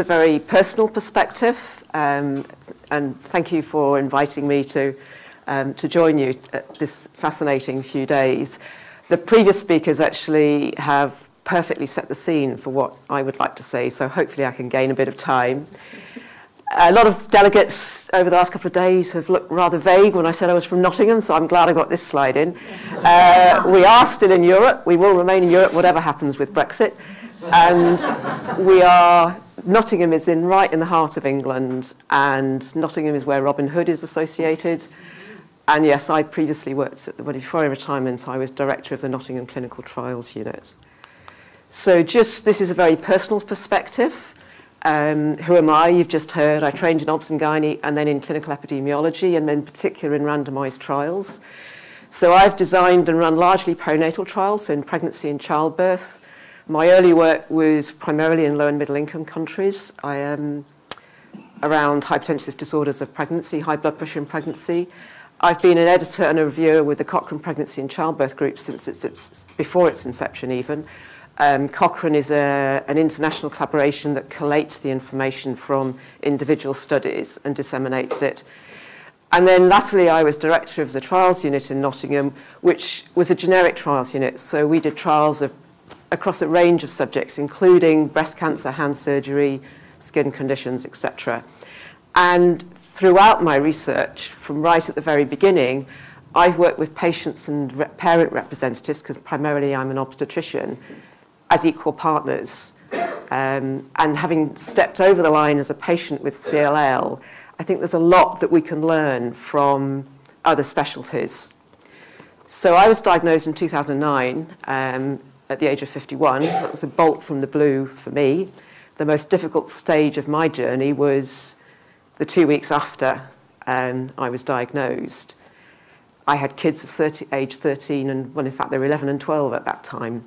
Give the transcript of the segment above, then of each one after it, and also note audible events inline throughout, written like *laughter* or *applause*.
a very personal perspective, um, and thank you for inviting me to, um, to join you at this fascinating few days. The previous speakers actually have perfectly set the scene for what I would like to say, so hopefully I can gain a bit of time. A lot of delegates over the last couple of days have looked rather vague when I said I was from Nottingham, so I'm glad I got this slide in. Uh, we are still in Europe. We will remain in Europe, whatever happens with Brexit. And we are Nottingham is in right in the heart of England, and Nottingham is where Robin Hood is associated. And yes, I previously worked at the, well, before retirement, I was director of the Nottingham Clinical Trials Unit. So just this is a very personal perspective. Um, who am I? You've just heard. I trained in obs and gynae and then in clinical epidemiology and in particular in randomized trials. So I've designed and run largely perinatal trials, so in pregnancy and childbirth, my early work was primarily in low and middle income countries. I am around hypertensive disorders of pregnancy, high blood pressure in pregnancy. I've been an editor and a reviewer with the Cochrane Pregnancy and Childbirth Group since its, its before its inception even. Um, Cochrane is a, an international collaboration that collates the information from individual studies and disseminates it. And then latterly I was director of the trials unit in Nottingham, which was a generic trials unit. So we did trials of across a range of subjects, including breast cancer, hand surgery, skin conditions, etc. And throughout my research, from right at the very beginning, I've worked with patients and re parent representatives, because primarily I'm an obstetrician, as equal partners. Um, and having stepped over the line as a patient with CLL, I think there's a lot that we can learn from other specialties. So I was diagnosed in 2009 um, at the age of 51. That was a bolt from the blue for me. The most difficult stage of my journey was the two weeks after um, I was diagnosed. I had kids of 30, age 13, and well, in fact, they were 11 and 12 at that time.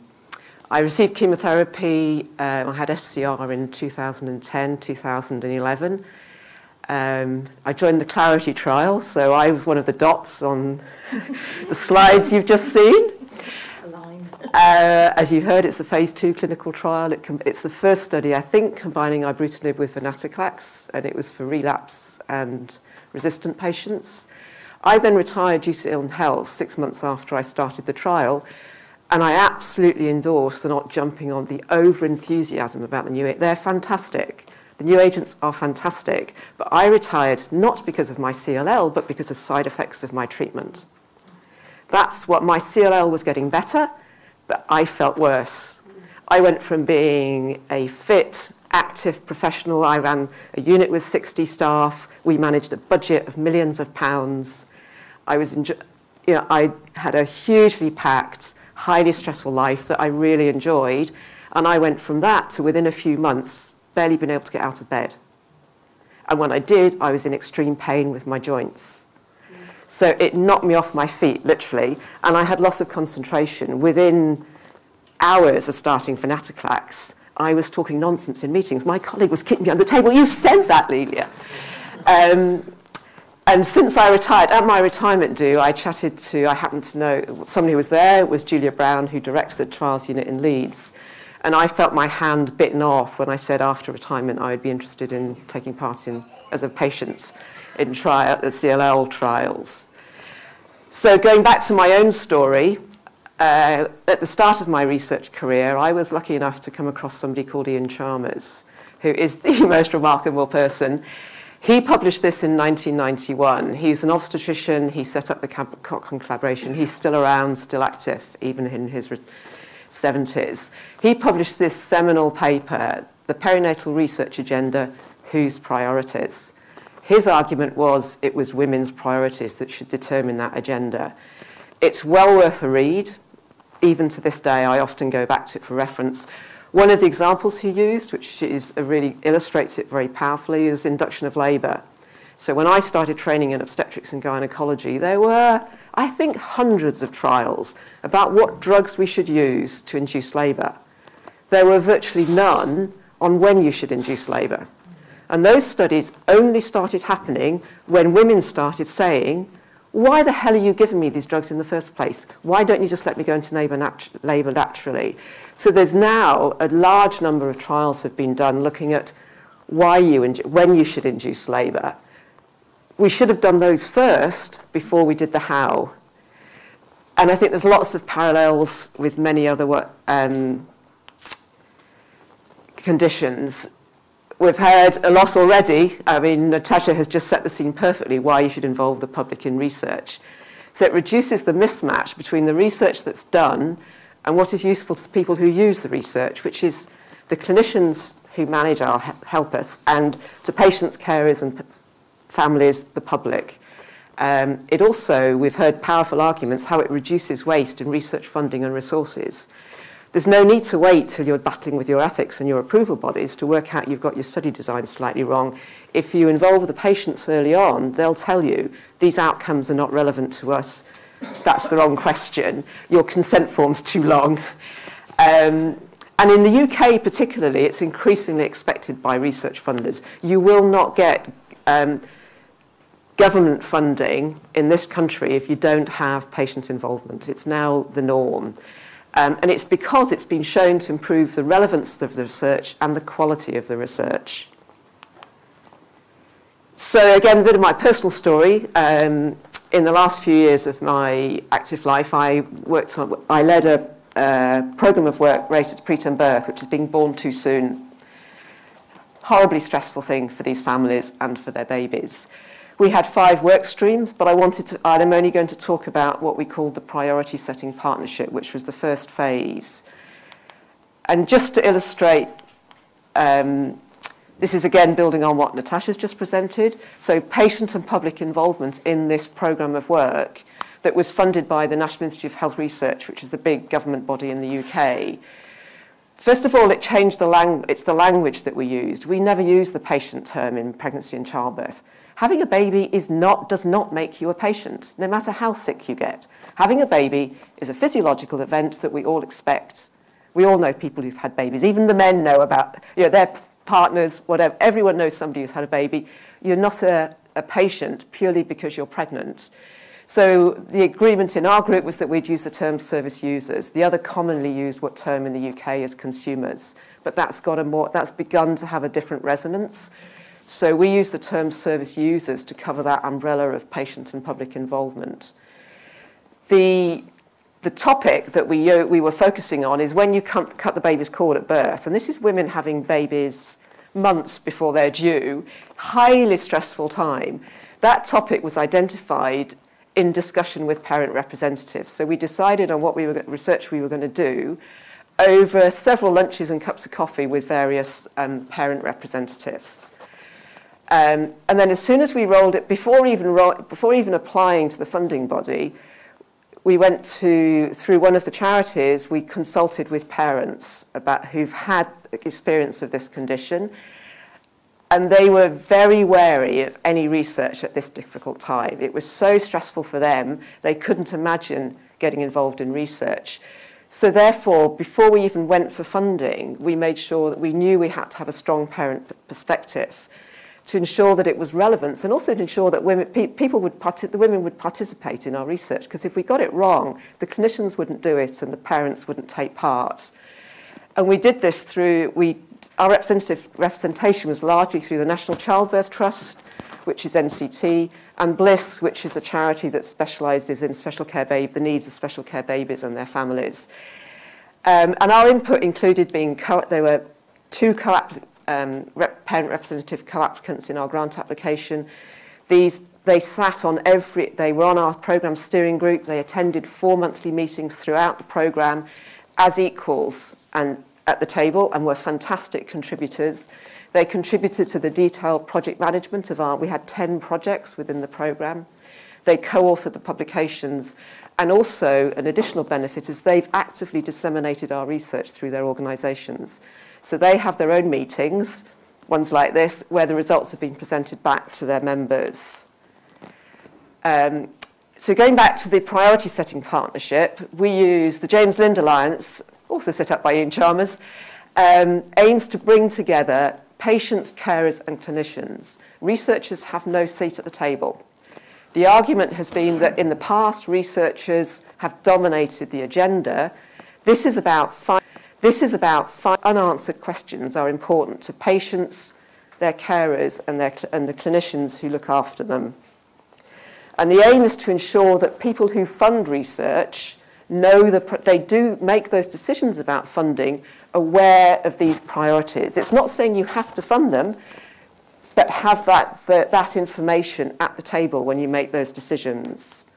I received chemotherapy. Um, I had FCR in 2010, 2011. Um, I joined the Clarity trial, so I was one of the dots on *laughs* the slides you've just seen. Uh, as you've heard, it's a phase two clinical trial. It it's the first study, I think, combining ibrutinib with venetoclax, and it was for relapse and resistant patients. I then retired due to ill health six months after I started the trial, and I absolutely endorse the not jumping on the over-enthusiasm about the new... They're fantastic. The new agents are fantastic, but I retired not because of my CLL, but because of side effects of my treatment. That's what my CLL was getting better, but I felt worse. I went from being a fit, active professional. I ran a unit with 60 staff. We managed a budget of millions of pounds. I was, you know, I had a hugely packed, highly stressful life that I really enjoyed. And I went from that to within a few months, barely being able to get out of bed. And when I did, I was in extreme pain with my joints. So it knocked me off my feet, literally, and I had loss of concentration. Within hours of starting venetoclax, I was talking nonsense in meetings. My colleague was kicking me under the table. You said that, Lelia. Um, and since I retired, at my retirement due, I chatted to, I happened to know, somebody who was there was Julia Brown, who directs the trials unit in Leeds. And I felt my hand bitten off when I said after retirement I would be interested in taking part in, as a patient in trial, the CLL trials. So going back to my own story, uh, at the start of my research career, I was lucky enough to come across somebody called Iain Chalmers, who is the *laughs* most remarkable person. He published this in 1991. He's an obstetrician. He set up the Cochrane collaboration. He's still around, still active, even in his 70s. He published this seminal paper, The Perinatal Research Agenda, Whose Priorities? His argument was it was women's priorities that should determine that agenda. It's well worth a read. Even to this day, I often go back to it for reference. One of the examples he used, which is really illustrates it very powerfully, is induction of labour. So when I started training in obstetrics and gynecology, there were, I think, hundreds of trials about what drugs we should use to induce labour. There were virtually none on when you should induce labour. And those studies only started happening when women started saying, why the hell are you giving me these drugs in the first place? Why don't you just let me go into labour, nat labour naturally? So there's now a large number of trials have been done looking at why you when you should induce labour. We should have done those first before we did the how. And I think there's lots of parallels with many other um, conditions. We've heard a lot already. I mean, Natasha has just set the scene perfectly why you should involve the public in research. So it reduces the mismatch between the research that's done and what is useful to the people who use the research, which is the clinicians who manage our help us, and to patients, carers, and families, the public. Um, it also, we've heard powerful arguments how it reduces waste in research funding and resources. There's no need to wait till you're battling with your ethics and your approval bodies to work out you've got your study design slightly wrong. If you involve the patients early on, they'll tell you these outcomes are not relevant to us. That's the wrong question. Your consent form's too long. Um, and in the UK particularly, it's increasingly expected by research funders. You will not get um, government funding in this country if you don't have patient involvement. It's now the norm. Um, and it's because it's been shown to improve the relevance of the research and the quality of the research. So again, a bit of my personal story. Um, in the last few years of my active life, I worked on, I led a uh, program of work related to preterm birth, which is being born too soon. Horribly stressful thing for these families and for their babies. We had five work streams, but I wanted to, I'm only going to talk about what we called the priority setting partnership, which was the first phase. And just to illustrate, um, this is again building on what Natasha's just presented. So patient and public involvement in this program of work that was funded by the National Institute of Health Research, which is the big government body in the UK. First of all, it changed the language, it's the language that we used. We never used the patient term in pregnancy and childbirth. Having a baby is not, does not make you a patient, no matter how sick you get. Having a baby is a physiological event that we all expect. We all know people who've had babies. Even the men know about you know, their partners, whatever. Everyone knows somebody who's had a baby. You're not a, a patient purely because you're pregnant. So the agreement in our group was that we'd use the term service users. The other commonly used what term in the UK is consumers, but that's got a more that's begun to have a different resonance. So we use the term service users to cover that umbrella of patient and public involvement. The, the topic that we, uh, we were focusing on is when you cut, cut the baby's cord at birth, and this is women having babies months before they're due, highly stressful time. That topic was identified in discussion with parent representatives. So we decided on what we were, research we were going to do over several lunches and cups of coffee with various um, parent representatives. Um, and then as soon as we rolled it, before even, before even applying to the funding body, we went to, through one of the charities, we consulted with parents about who've had experience of this condition and they were very wary of any research at this difficult time. It was so stressful for them, they couldn't imagine getting involved in research. So therefore, before we even went for funding, we made sure that we knew we had to have a strong parent perspective to ensure that it was relevant and also to ensure that women, pe people would the women would participate in our research because if we got it wrong, the clinicians wouldn't do it and the parents wouldn't take part. And we did this through, we, our representative representation was largely through the National Childbirth Trust, which is NCT, and Bliss, which is a charity that specialises in special care babe, the needs of special care babies and their families. Um, and our input included being, co there were two co um, rep parent representative co-applicants in our grant application. These they sat on every they were on our program steering group. They attended four monthly meetings throughout the program as equals and at the table and were fantastic contributors. They contributed to the detailed project management of our, we had 10 projects within the programme. They co-authored the publications and also an additional benefit is they've actively disseminated our research through their organisations. So they have their own meetings, ones like this, where the results have been presented back to their members. Um, so going back to the priority setting partnership, we use the James Lind Alliance, also set up by Ian Chalmers, um, aims to bring together patients, carers and clinicians. Researchers have no seat at the table. The argument has been that in the past, researchers have dominated the agenda. This is about finding this is about unanswered questions are important to patients, their carers, and, their, and the clinicians who look after them. And the aim is to ensure that people who fund research know that they do make those decisions about funding aware of these priorities. It's not saying you have to fund them, but have that, that information at the table when you make those decisions.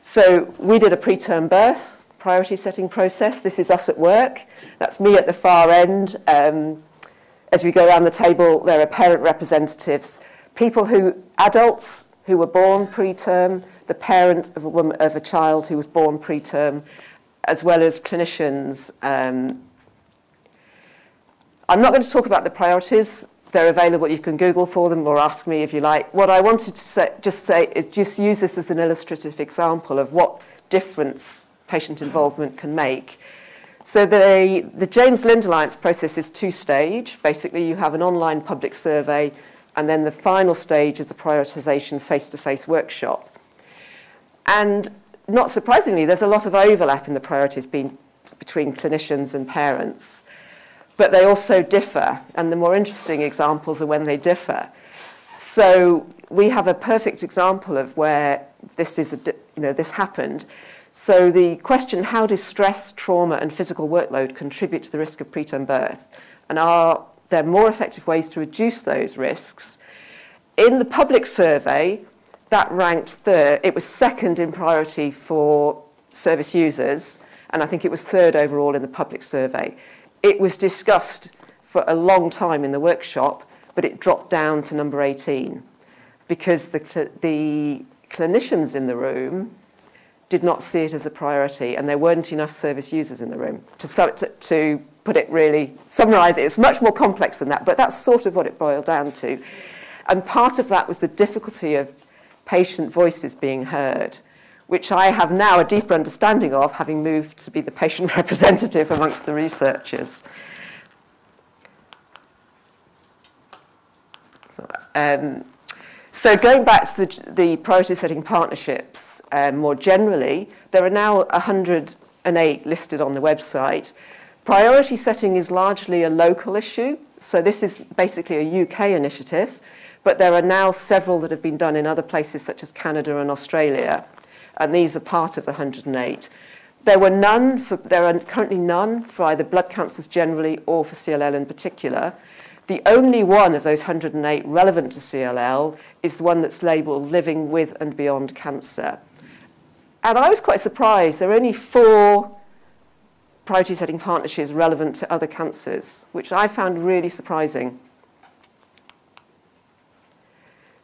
So we did a preterm birth priority setting process. This is us at work. That's me at the far end. Um, as we go around the table, there are parent representatives, people who, adults who were born preterm, the parent of a, woman, of a child who was born preterm, as well as clinicians. Um, I'm not going to talk about the priorities. They're available. You can Google for them or ask me if you like. What I wanted to say, just say is just use this as an illustrative example of what difference patient involvement can make. So the, the James Lind Alliance process is two-stage. Basically, you have an online public survey, and then the final stage is a prioritization face-to-face workshop. And not surprisingly, there's a lot of overlap in the priorities being, between clinicians and parents. But they also differ, and the more interesting examples are when they differ. So we have a perfect example of where this, is a, you know, this happened. So the question, how do stress, trauma, and physical workload contribute to the risk of preterm birth? And are there more effective ways to reduce those risks? In the public survey, that ranked third. It was second in priority for service users, and I think it was third overall in the public survey. It was discussed for a long time in the workshop, but it dropped down to number 18 because the, the clinicians in the room did not see it as a priority, and there weren't enough service users in the room. To, to, to put it really, summarize it, it's much more complex than that, but that's sort of what it boiled down to. And part of that was the difficulty of patient voices being heard, which I have now a deeper understanding of, having moved to be the patient *laughs* representative amongst the researchers. So, um, So going back to the, the priority setting partnerships um, more generally, there are now 108 listed on the website. Priority setting is largely a local issue. So this is basically a UK initiative, but there are now several that have been done in other places such as Canada and Australia. And these are part of the 108. There were none for, there are currently none for either blood cancers generally or for CLL in particular. The only one of those 108 relevant to CLL is the one that's labelled Living with and Beyond Cancer. And I was quite surprised. There are only four priority setting partnerships relevant to other cancers, which I found really surprising.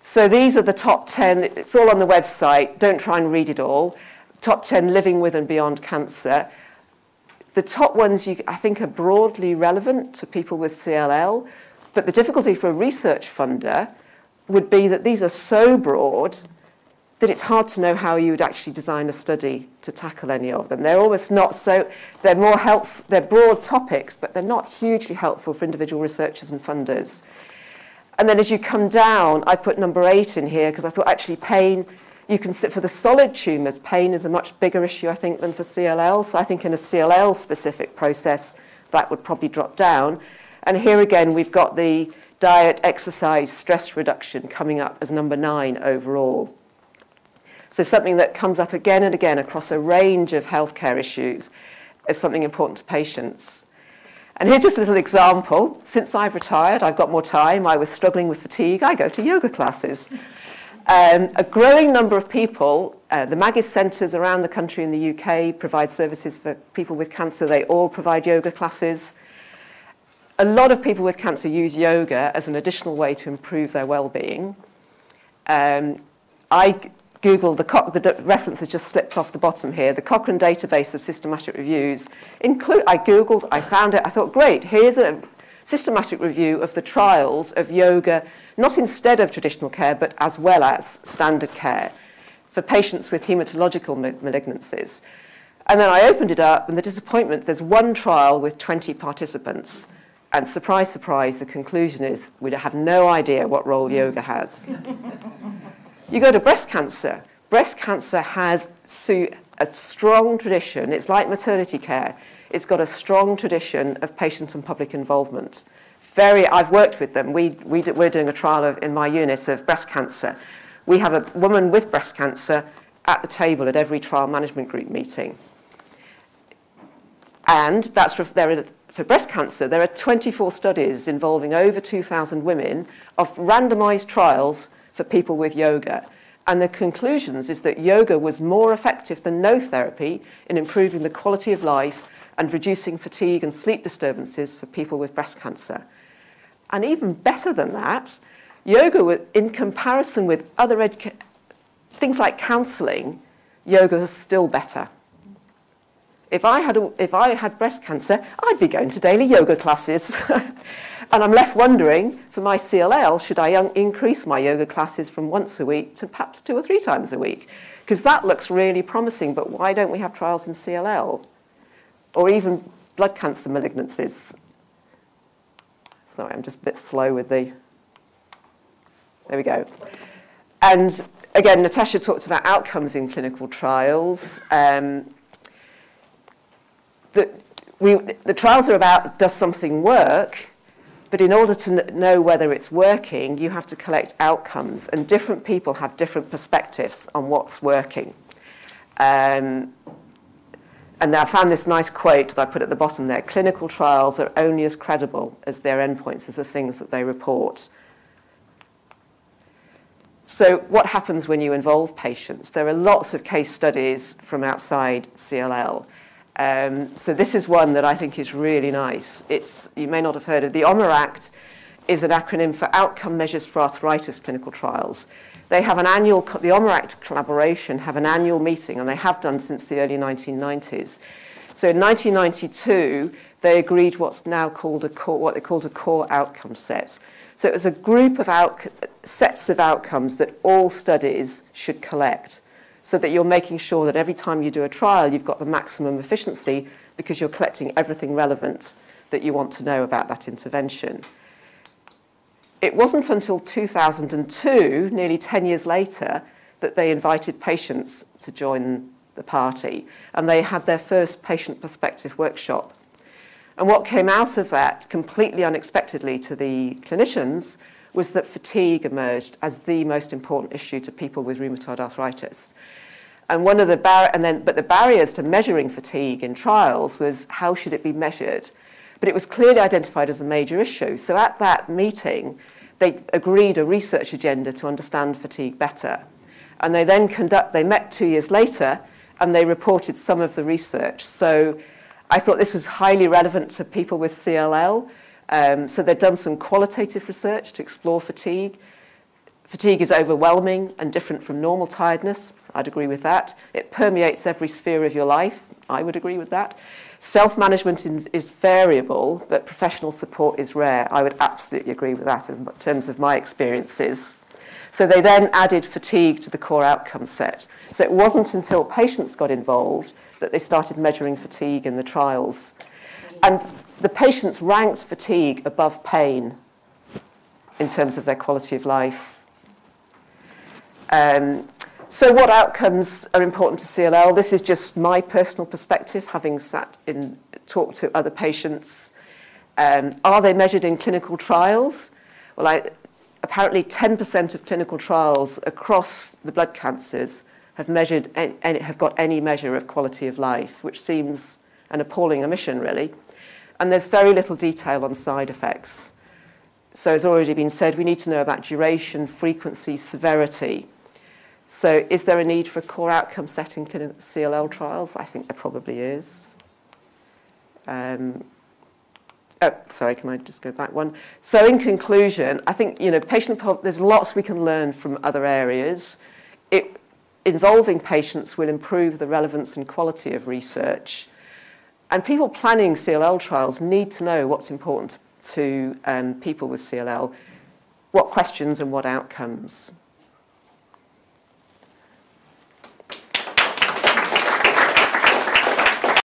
So these are the top 10. It's all on the website. Don't try and read it all. Top 10 living with and beyond cancer. The top ones, you, I think, are broadly relevant to people with CLL. But the difficulty for a research funder would be that these are so broad that it's hard to know how you would actually design a study to tackle any of them. They're almost not so, they're more helpful, they're broad topics, but they're not hugely helpful for individual researchers and funders. And then as you come down, I put number eight in here because I thought actually pain, you can sit for the solid tumours, pain is a much bigger issue, I think, than for CLL. So I think in a CLL specific process, that would probably drop down. And here again, we've got the diet, exercise, stress reduction coming up as number nine overall. So something that comes up again and again across a range of healthcare issues is something important to patients. And here's just a little example. Since I've retired, I've got more time. I was struggling with fatigue. I go to yoga classes. Um, a growing number of people, uh, the Maggie's centres around the country in the UK provide services for people with cancer. They all provide yoga classes a lot of people with cancer use yoga as an additional way to improve their well-being. Um, I Googled, the, the reference has just slipped off the bottom here, the Cochrane database of systematic reviews. Include, I Googled, I found it, I thought, great, here's a systematic review of the trials of yoga, not instead of traditional care, but as well as standard care for patients with hematological malignancies. And then I opened it up, and the disappointment, there's one trial with 20 participants. And surprise, surprise, the conclusion is we have no idea what role yoga has. you go to breast cancer. Breast cancer has a strong tradition. It's like maternity care. It's got a strong tradition of patient and public involvement. very, I've worked with them. We, we, we're doing a trial of, in my unit of breast cancer. We have a woman with breast cancer at the table at every trial management group meeting. And that's there are, for breast cancer, there are 24 studies involving over 2,000 women of randomized trials for people with yoga. And the conclusions is that yoga was more effective than no therapy in improving the quality of life and reducing fatigue and sleep disturbances for people with breast cancer. And even better than that, yoga, in comparison with other things like counseling, yoga is still better. If I, had, if I had breast cancer, I'd be going to daily yoga classes. *laughs* and I'm left wondering, for my CLL, should I increase my yoga classes from once a week to perhaps two or three times a week? Because that looks really promising, but why don't we have trials in CLL? Or even blood cancer malignancies? Sorry, I'm just a bit slow with the... There we go. And again, Natasha talked about outcomes in clinical trials. Um, the, we, the trials are about does something work, but in order to know whether it's working, you have to collect outcomes, and different people have different perspectives on what's working. Um, and I found this nice quote that I put at the bottom there. Clinical trials are only as credible as their endpoints, as the things that they report. So what happens when you involve patients? There are lots of case studies from outside CLL. Um, so this is one that I think is really nice. It's, you may not have heard of the OMER Act is an acronym for Outcome Measures for Arthritis Clinical Trials. They have an annual, the OMER Act collaboration have an annual meeting and they have done since the early 1990s. So in 1992, they agreed what's now called a core, what they called a core outcome set. So it was a group of sets of outcomes that all studies should collect so that you're making sure that every time you do a trial, you've got the maximum efficiency because you're collecting everything relevant that you want to know about that intervention. It wasn't until 2002, nearly 10 years later, that they invited patients to join the party and they had their first patient perspective workshop. And what came out of that, completely unexpectedly to the clinicians, was that fatigue emerged as the most important issue to people with rheumatoid arthritis. And one of the bar- and then, but the barriers to measuring fatigue in trials was how should it be measured? But it was clearly identified as a major issue. So at that meeting, they agreed a research agenda to understand fatigue better. And they then conduct, they met two years later and they reported some of the research. So I thought this was highly relevant to people with CLL. Um, so they've done some qualitative research to explore fatigue. Fatigue is overwhelming and different from normal tiredness. I'd agree with that. It permeates every sphere of your life. I would agree with that. Self-management is variable, but professional support is rare. I would absolutely agree with that in terms of my experiences. So they then added fatigue to the core outcome set. So it wasn't until patients got involved that they started measuring fatigue in the trials. And the patients ranked fatigue above pain in terms of their quality of life. Um, so what outcomes are important to CLL? This is just my personal perspective, having sat in, talked to other patients. Um, are they measured in clinical trials? Well, I, apparently 10% of clinical trials across the blood cancers have measured and have got any measure of quality of life, which seems an appalling omission, really. And there's very little detail on side effects. So as already been said, we need to know about duration, frequency, severity. So is there a need for core outcome setting in CLL trials? I think there probably is. Um, oh, sorry, can I just go back one? So in conclusion, I think, you know, patient, there's lots we can learn from other areas. It, involving patients will improve the relevance and quality of research. And people planning CLL trials need to know what's important to um, people with CLL, what questions and what outcomes.